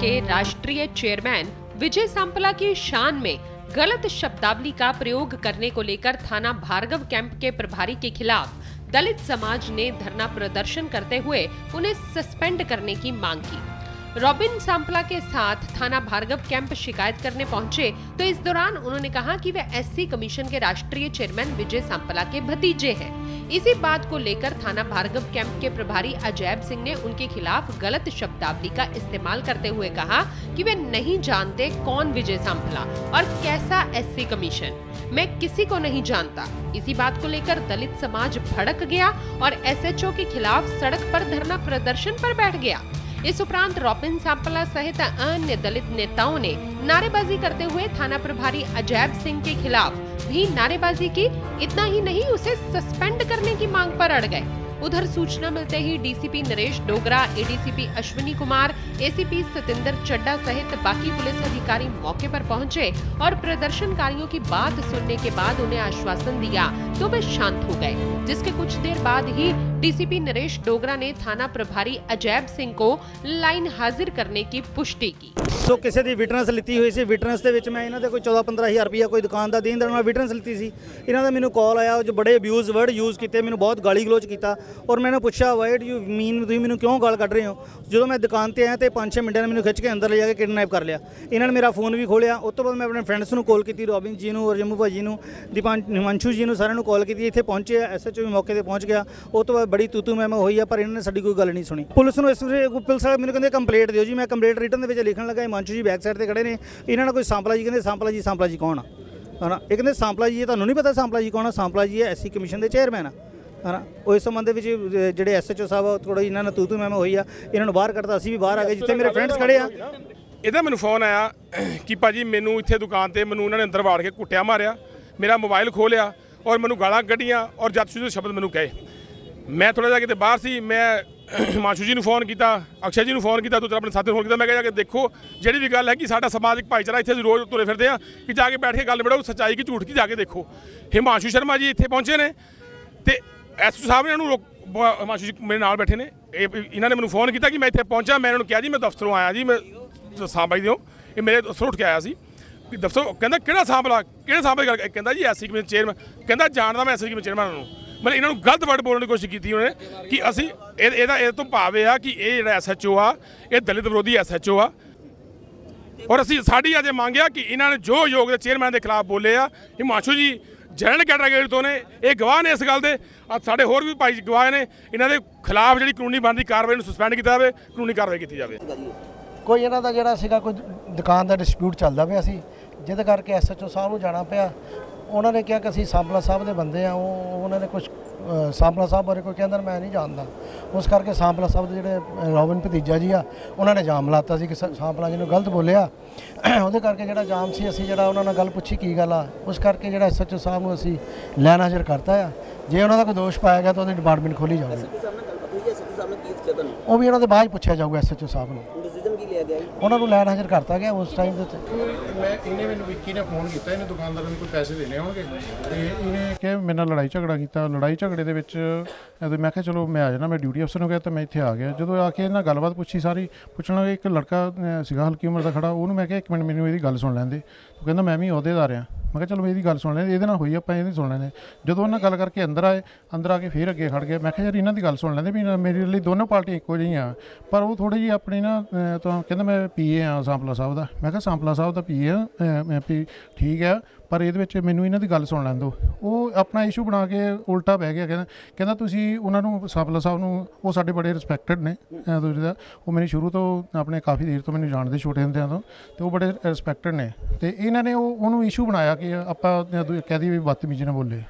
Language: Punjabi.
के राष्ट्रीय चेयरमैन विजय सांपला की शान में गलत शब्दावली का प्रयोग करने को लेकर थाना भार्गव कैंप के प्रभारी के खिलाफ दलित समाज ने धरना प्रदर्शन करते हुए उन्हें सस्पेंड करने की मांग की। रॉबिन सांपला के साथ थाना भार्गव कैंप शिकायत करने पहुँचे तो इस दौरान उन्होंने कहा कि वे एससी कमीशन के राष्ट्रीय चेयरमैन विजय सांपला के भतीजे हैं। इसी बात को लेकर थाना भार्गव कैंप के प्रभारी अजैब सिंह ने उनके खिलाफ गलत शब्दावली का इस्तेमाल करते हुए कहा कि वे नहीं जानते कौन विजय सांपला और कैसा एससी कमीशन। मैं किसी को नहीं जानता। इसी बात को लेकर दलित समाज भड़क गया और एसएचओ के खिलाफ सड़क पर धरना प्रदर्शन पर बैठ गया। इस उपरांत रॉबिन सांपला सहित अन्य दलित नेताओं ने नारेबाजी करते हुए थाना प्रभारी अजैब सिंह के खिलाफ भी नारेबाजी की। इतना ही नहीं, उसे सस्पेंड करने की मांग पर अड़ गए। उधर सूचना मिलते ही DCP Naresh Dogra ADCP Ashwini Kumar ACP Satendra Chadha सहित बाकी पुलिस अधिकारी मौके पर पहुँचे और प्रदर्शनकारियों की बात सुनने के बाद उन्हें आश्वासन दिया तो वे शांत हो गए, जिसके कुछ देर बाद ही डीसीपी नरेश डोगरा ने थाना प्रभारी अजैब सिंह को लाइन हाजिर करने की पुष्टि की ਸੋ ਕਿਸੇ ਦੀ ਵਿਟਨੈਸ ਲਿੱਤੀ ਹੋਈ ਸੀ ਵਿਟਨੈਸ ਦੇ ਵਿੱਚ ਮੈਂ ਇਹਨਾਂ ਦੇ ਕੋਈ 14 15000 ਰੁਪਇਆ ਕੋਈ ਦੁਕਾਨ ਦਾ ਦੇਣ ਦੇਣ ਨਾਲ ਵਿਟਨੈਸ ਲਿੱਤੀ ਸੀ ਇਹਨਾਂ ਦਾ ਮੈਨੂੰ ਕਾਲ ਆਇਆ ਜੋ ਬੜੇ ਅਬਿਊਜ਼ ਵਰਡ ਯੂਜ਼ ਕੀਤੇ ਮੈਨੂੰ ਬਹੁਤ ਗਾਲੀ ਗਲੋਚ ਕੀਤਾ ਔਰ ਮੈਨੂੰ ਪੁੱਛਿਆ ਵਾਈਟ ਯੂ ਮੀਨ ਤੁਸੀਂ ਮੈਨੂੰ ਕਿਉਂ ਗਾਲ ਕੱਢ ਰਹੇ ਹੋ ਜਦੋਂ ਮੈਂ ਦੁਕਾਨ ਤੇ ਆਇਆ ਤੇ ਪੰਜ ਛੇ ਮਿੰਟਾਂ ਨੇ ਮੈਨੂੰ ਖਿੱਚ ਕੇ ਅੰਦਰ ਲੈ ਜਾ ਕੇ ਕਿਡਨੈਪ ਕਰ ਲਿਆ ਇਹਨਾਂ ਨੇ ਮੇਰਾ ਫੋਨ ਵੀ ਖੋਲਿਆ ਉਸ ਤੋਂ ਬਾਅਦ ਮੈਂ ਆਪਣੇ ਫਰੈਂਡਸ ਨੂੰ ਕਾਲ ਕੀਤੀ ਰੋਬਿਨ ਜੀ ਨੂੰ ਔਰ ਜੰਮੂ ਭਾਜੀ ਨੂੰ ਦੀਪਾਂ ਹਿਮਾਂਸ਼ੂ ਜੀ ਨੂੰ ਸਾਰਿਆਂ ਨੂੰ ਕਾਲ ਕੀਤੀ ਇੱਥੇ ਪਹੁੰਚੇ ਐਸਐਚਓ ਵੀ ਮੌਕੇ ਤੇ ਪਹੁੰਚ ਗਿਆ ਉਸ ਤੋਂ ਬਾਅਦ ਬੜੀ ਤੂਤੂ ਮੈਂ ਹੋਈ ਆ ਪਰ ਇਹਨਾਂ ਨੇ ਸਾਡੀ ਕੋਈ ਗੱਲ ਨਹੀਂ ਸੁਣੀ। ਪੁਲਿਸ ਨੂੰ ਇਸ ਵੇਲੇ ਪੁਲਿਸ ਵਾਲੇ ਮੈਨੂੰ ਕਹਿੰਦੇ ਕੰਪਲੇਂਟ ਦਿਓ ਜੀ। ਮੈਂ ਕੰਪਲੇਂਟ ਰਿਟਨ ਦੇ ਵਿੱਚ ਲਿਖਣ ਲੱਗਾ ਹਿਮਾਂਸ਼ੂ ਜੀ ਬੈਕ ਸਾਈਡ ਤੇ ਖੜੇ ਨੇ। ਇਹਨਾਂ ਨਾਲ ਕੋਈ ਸਾਂਪਲਾ ਜੀ ਕਹਿੰਦੇ ਸਾਂਪਲਾ ਜੀ ਸਾਂਪਲਾ ਜੀ ਕੌਣ ਆ? ਹਨਾ? ਇਹ ਕਹਿੰਦੇ ਸਾਂਪਲਾ ਜੀ ਇਹ ਤੁਹਾਨੂੰ ਨਹੀਂ ਪਤਾ ਸਾਂਪਲਾ ਜੀ ਕੌਣ ਆ? ਸਾਂਪਲਾ ਜੀ ਇਹ ਐਸਸੀ ਕਮਿਸ਼ਨ ਦੇ ਚੇਅਰਮੈਨ ਆ। ਹਨਾ? ਉਹ ਇਸ ਸੰਬੰਧ ਦੇ ਵਿੱਚ ਅਹ, ਜਿਹੜੇ ਐਸਐਚਓ ਸਾਹਿਬ ਥੋੜਾ ਇਹਨਾਂ ਨਾਲ ਤੂਤੂ ਮੈਂ ਹੋਈ ਆ। ਇਹਨਾਂ ਨੂੰ ਬਾਹਰ ਕੱਢਤਾ ਅਸੀਂ ਵੀ ਬਾਹਰ ਆ ਗਏ ਜਿੱਥੇ ਮੇਰੇ ਫਰੈਂਡਸ ਖੜੇ ਆ। ਇਹਦਾ ਮੈਨੂੰ ਫੋਨ ਆਇਆ ਕਿ ਭਾਜੀ ਮੈਨੂੰ ਇੱਥੇ ਦੁਕਾਨ ਤੇ ਮੈਨੂੰ ਉਹਨਾਂ ਨੇ ਅੰਦਰ ਵਾੜ ਕੇ ਕੁੱਟਿਆ ਮਾਰਿਆ। ਮੇਰਾ ਮੋਬਾਈਲ ਖੋਲਿਆ ਔਰ ਮੈਨੂੰ ਗਾਲਾਂ ਕੱਢੀਆਂ ਔਰ ਜਦ ਸ਼ਬਦ ਮੈਨੂੰ ਕਹੇ। ਮੈਂ ਥੋੜਾ ਜਿਹਾ ਕਿਤੇ ਬਾਹਰ ਸੀ, ਮੈਂ ਹਿਮਾਂਸ਼ੂ ਜੀ ਨੂੰ ਫੋਨ ਕੀਤਾ, ਅਕਸ਼ੈ ਜੀ ਨੂੰ ਫੋਨ ਕੀਤਾ ਦੂਜਾ ਆਪਣੇ ਸਾਥੀ ਨੂੰ ਫੋਨ ਕੀਤਾ, ਮੈਂ ਕਿਹਾ ਜਾ ਕੇ ਦੇਖੋ, ਜਿਹੜੀ ਵੀ ਗੱਲ ਹੈ ਕਿ ਸਾਡਾ ਸਮਾਜਿਕ ਭਾਈਚਾਰਾ ਇੱਥੇ ਅਸੀਂ ਰੋਜ਼ ਤੁਰੇ ਫਿਰਦੇ ਆ, ਕਿ ਜਾ ਕੇ ਬੈਠ ਕੇ ਗੱਲ ਬੜਾਓ ਸੱਚਾਈ ਕੀ, ਝੂਠ ਕੀ, ਜਾ ਕੇ ਦੇਖੋ। ਹਿਮਾਂਸ਼ੂ ਸ਼ਰਮਾ ਜੀ ਇੱਥੇ ਪਹੁੰਚੇ ਨੇ, ਤੇ ਐਸਪੀ ਸਾਹਿਬ ਨੇ ਇਹਨੂੰ ਨੂੰ ਹਿਮਾਂਸ਼ੂ ਜੀ ਮੇਰੇ ਨਾਲ ਬੈਠੇ ਨੇ, ਇਹ ਇਹਨਾਂ ਨੇ ਮੈਨੂੰ ਫੋਨ ਕੀਤਾ ਕਿ ਮੈਂ ਇੱਥੇ ਪਹੁੰਚਿਆ, ਮੈਂ ਇਹਨਾਂ ਨੂੰ ਕਿਹਾ ਜੀ, ਮੈਂ ਦਫ਼ਤਰੋਂ ਆਇਆ ਜੀ, ਮੈਂ ਸਾਂਬਾਈ ਦਿਓ, ਇਹ ਮੇਰੇ ਦਫ਼ਤਰੋਂ ਉੱਠ ਕੇ ਆਇਆ ਸੀ। ਕਿ ਦਫ਼ਤਰ, ਕਹਿੰਦਾ ਕਿਹੜਾ ਸਾਂਭਲਾ ਕਿਹੜੇ ਸਾਂਭਲੇ ਗੱਲ ਕਹਿੰਦਾ ਜੀ ਐਸਸੀ ਕਮਿਸ਼ਨ ਚੇਅਰਮੈਨ ਕਹਿੰਦਾ ਜਾਣਦਾ ਮੈਂ ਐਸਸੀ ਕਮਿਸ਼ਨ ਚੇਅਰਮੈਨ ਨੂੰ। ਮਤਲਬ ਇਹਨਾਂ ਨੂੰ ਗਲਤ ਵਰਡ ਬੋਲਣ ਦੀ ਕੋਸ਼ਿਸ਼ ਕੀਤੀ ਉਹਨੇ ਕਿ ਅਸੀਂ ਇਹ- ਇਹਦਾ ਇਹ ਤੋਂ ਭਾਵ ਇਹ ਆ ਕਿ ਇਹ ਜਿਹੜਾ ਐਸਐਚਓ ਆ, ਇਹ ਦਲਿਤ ਵਿਰੋਧੀ ਐਸਐਚਓ ਆ। ਔਰ ਅਸੀਂ ਸਾਡੀ ਅਜੇ ਮੰਗਿਆ ਕਿ ਇਹਨਾਂ ਨੇ ਜੋ ਯੋਗ ਦੇ ਚੇਅਰਮੈਨ ਦੇ ਖਿਲਾਫ ਬੋਲੇ ਆ, ਹਿਮਾਂਸ਼ੂ ਜੀ ਜਨਰਲ ਕੈਟਾਗਰੀ ਤੋਂ ਨੇ, ਇਹ ਗਵਾਹ ਨੇ ਇਸ ਗੱਲ ਦੇ। ਅੱਜ ਸਾਡੇ ਹੋਰ ਵੀ ਭਾਈ ਗਵਾਹ ਨੇ, ਇਹਨਾਂ ਦੇ ਖਿਲਾਫ ਜਿਹੜੀ ਕਾਨੂੰਨੀ ਬਣਦੀ ਕਾਰਵਾਈ ਨੂੰ ਸਸਪੈਂਡ ਕੀਤਾ ਜਾਵੇ, ਕਾਨੂੰਨੀ ਕਾਰਵਾਈ ਕੀਤੀ ਜਾਵੇ। ਕੋਈ ਇਹਨਾਂ ਦਾ ਜਿਹੜਾ ਸੀਗਾ ਕੋਈ ਦੁਕਾਨ ਦਾ ਡਿਸਪਿਊਟ ਚੱਲਦਾ ਪਿਆ ਸੀ, ਜਿਹਦੇ ਕਰਕੇ ਐਸਐਚਓ ਸਾਹਿਬ ਨੂੰ ਜਾਣਾ ਪਿਆ। ਉਹਨਾਂ ਨੇ ਕਿਹਾ ਕਿ ਅਸੀਂ ਸਾਂਪਲਾ ਸਾਹਿਬ ਦੇ ਬੰਦੇ ਆ ਉਹ ਉਹਨਾਂ ਨੇ ਕੁਝ ਸਾਂਪਲਾ ਸਾਹਿਬ ਬਾਰੇ ਕੋਈ ਕਹਿੰਦਾ ਮੈਂ ਨਹੀਂ ਜਾਣਦਾ। ਉਸ ਕਰਕੇ ਸਾਂਪਲਾ ਸਾਹਿਬ ਦੇ ਜਿਹੜੇ ਰੋਬਿਨ ਭਤੀਜਾ ਜੀ ਆ ਉਹਨਾਂ ਨੇ ਜਾਮ ਲਾਤਾ ਸੀ ਕਿ ਸਾਂਪਲਾ ਜੀ ਨੂੰ ਗਲਤ ਬੋਲਿਆ। ਉਹਦੇ ਕਰਕੇ ਜਿਹੜਾ ਜਾਮ ਸੀ ਅਸੀਂ ਜਿਹੜਾ ਉਹਨਾਂ ਨਾਲ ਗੱਲ ਪੁੱਛੀ ਕੀ ਗੱਲ ਆ ਉਸ ਕਰਕੇ ਜਿਹੜਾ ਐਸਐਚਓ ਸਾਹਿਬ ਨੂੰ ਅਸੀਂ ਲੈਣ ਹਾਜ਼ਰ ਕਰਤਾ ਆ। ਜੇ ਉਹਨਾਂ ਦਾ ਕੋਈ ਦੋਸ਼ ਪਾਇਆ ਗਿਆ ਤਾਂ ਉਹਦੀ ਡਿਪਾਰਟਮੈਂਟ ਖੋਲੀ ਜਾਊਗੀ। ਉਹ ਵੀ ਉਹਨਾਂ ਦੇ ਬਾਅਦ ਪੁੱਛਿਆ ਜਾਊਗਾ ਐਸਐਚਓ ਸਾਹਿਬ ਨੂੰ। ਕੀ ਲਿਆ ਗਿਆ ਜੀ। ਉਹਨਾਂ ਨੂੰ ਲੈਣ ਹਾਜ਼ਰ ਕਰਤਾ ਗਿਆ ਉਸ ਟਾਈਮ ਦੇ ਉੱਤੇ। ਮੈਂ ਇਹਨੇ ਮੈਨੂੰ ਵਿੱਕੀ ਨੇ ਫੋਨ ਕੀਤਾ ਇਹਨੇ ਦੁਕਾਨਦਾਰਾਂ ਨੂੰ ਕੋਈ ਪੈਸੇ ਦੇਣੇ ਹੋਣਗੇ? ਤੇ ਇਹਨੇ ਕਿ ਮੇਰੇ ਨਾਲ ਲੜਾਈ ਝਗੜਾ ਕੀਤਾ। ਲੜਾਈ ਝਗੜੇ ਦੇ ਵਿੱਚ ਜਦੋਂ ਮੈਂ ਕਿਹਾ ਚਲੋ ਮੈਂ ਆ ਜਾਣਾ ਮੈਂ ਡਿਊਟੀ ਅਫਸਰ ਨੂੰ ਕਿਹਾ ਤਾਂ ਮੈਂ ਇੱਥੇ ਆ ਗਿਆ। ਜਦੋਂ ਆ ਕੇ ਇਹਨਾਂ ਗੱਲਬਾਤ ਪੁੱਛੀ ਸਾਰੀ ਪੁੱਛਣ ਇੱਕ ਲੜਕਾ ਸੀਗਾ ਹਲਕੀ ਉਮਰ ਦਾ ਖੜਾ ਉਹਨੂੰ ਮੈਂ ਕਿਹਾ ਇੱਕ ਮਿੰਟ ਮੈਨੂੰ ਇਹਦੀ ਗੱਲ ਸੁਣ ਲੈਂਦੇ ਉਹ ਕਹਿੰਦਾ ਮੈਂ ਵੀ ਅਹੁਦੇਦਾਰ ਆ ਮੈਂ ਕਿਹਾ ਚਲੋ ਇਹਦੀ ਗੱਲ ਸੁਣ ਲੈਂਦੇ ਇਹਦੇ ਨਾਲ ਹੋਈ ਆਪਾਂ ਇਹਦੀ ਸੁਣ ਲੈਂਦੇ। ਜਦੋਂ ਉਹਨਾਂ ਗੱਲ ਕਰਕੇ ਅੰਦਰ ਆਏ ਅੰਦਰ ਆ ਕੇ ਫੇਰ ਅੱਗੇ ਖੜ ਗਏ। ਮੈਂ ਕਿਹਾ ਯਾਰ ਇਹਨਾਂ ਦੀ ਗੱਲ ਸੁਣ ਲੈਂਦੇ ਵੀ ਮੇਰੇ ਲਈ ਦੋਨੋਂ ਪਾਰਟੀ ਇੱਕੋ ਜਿਹੀਆਂ। ਪਰ ਉਹ ਥੋੜੀ ਜਿਹੀ ਆਪਣੀ ਨਾ ਤਾਂ ਕਹਿੰਦਾ ਮੈਂ ਪੀਏ ਆ ਸਾਂਪਲਾ ਸਾਹਿਬ ਦਾ। ਮੈਂ ਕਿਹਾ ਸਾਂਪਲਾ ਸਾਹਿਬ ਦਾ ਪੀਏ ਆ ਅਹ, ਠੀਕ ਆ ਪਰ ਇਹਦੇ ਵਿੱਚ ਮੈਨੂੰ ਇਹਨਾਂ ਦੀ ਗੱਲ ਸੁਣ ਲੈਣ ਦਿਓ। ਉਹ ਆਪਣਾ ਇਸ਼ੂ ਬਣਾ ਕੇ ਉਲਟਾ ਬਹਿ ਗਿਆ, ਕਹਿੰਦਾ ਕਹਿੰਦਾ, ਤੁਸੀਂ ਉਹਨਾਂ ਨੂੰ ਸਾਂਪਲਾ ਸਾਹਿਬ ਨੂੰ, ਉਹ ਸਾਡੇ ਬੜੇ ਰਿਸਪੈਕਟਡ ਨੇ ਦੂਜੇ ਦਾ। ਉਹ ਮੈਨੂੰ ਸ਼ੁਰੂ ਤੋਂ ਆਪਣੇ ਕਾਫੀ ਦੇਰ ਤੋਂ ਮੈਨੂੰ ਜਾਣਦੇ ਛੋਟੇ ਹੁੰਦਿਆਂ ਤੋਂ, ਤੇ ਉਹ ਬੜੇ ਰਿਸਪੈਕਟਡ ਨੇ। ਤੇ ਇਹਨਾਂ ਨੇ ਉਹ, ਉਹਨੂੰ ਇਸ਼ੂ ਬਣਾਇਆ ਕਿ ਆਪਾਂ ਕਹਿ ਦਈਏ ਵੀ ਬਦਤਮੀਜ਼ੀ ਨਾਲ ਬੋਲੇ।